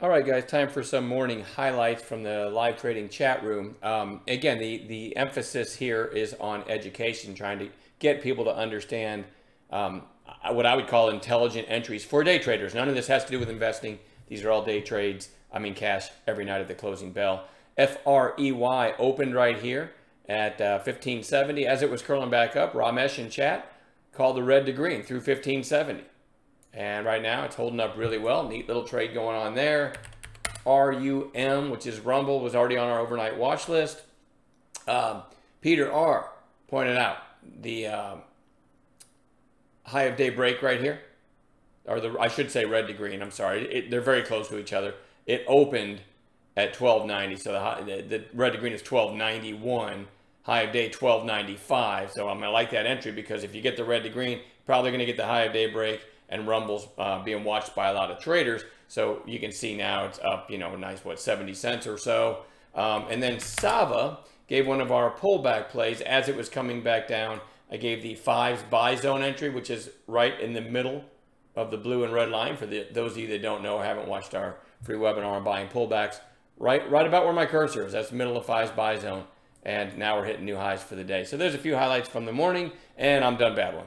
All right, guys, time for some morning highlights from the live trading chat room. Um, again, the, the emphasis here is on education, trying to get people to understand um, what I would call intelligent entries for day traders. None of this has to do with investing. These are all day trades. I mean, cash every night at the closing bell. FREY opened right here at uh, 1570. As it was curling back up, Ramesh in chat called the red to green through 1570. And right now it's holding up really well. Neat little trade going on there. RUM, which is Rumble, was already on our overnight watch list. Um, Peter R. pointed out the um, high of day break right here, or the I should say red to green. I'm sorry, it, they're very close to each other. It opened at 1290, so the, high, the, the red to green is 1291. High of day 1295. So I'm gonna like that entry because if you get the red to green, probably gonna get the high of day break and Rumble's uh, being watched by a lot of traders. So you can see now it's up, you know, a nice, what, 70 cents or so. Um, and then Sava gave one of our pullback plays as it was coming back down. I gave the fives buy zone entry, which is right in the middle of the blue and red line for the, those of you that don't know haven't watched our free webinar on buying pullbacks. Right, right about where my cursor is. That's middle of fives buy zone. And now we're hitting new highs for the day. So there's a few highlights from the morning, and I'm done bad one.